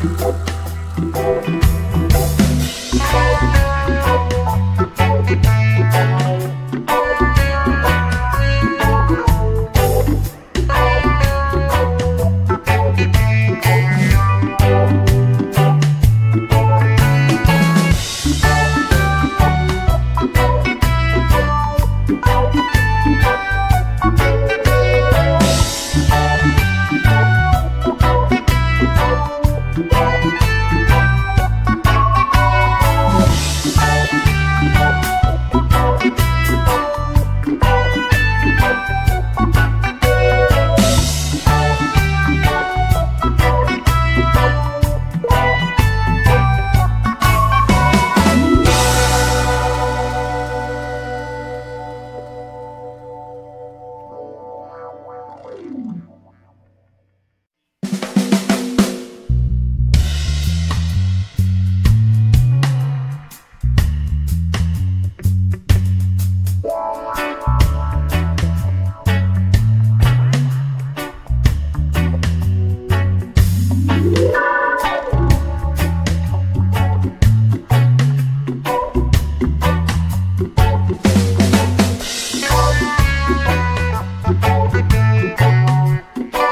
Thank. Música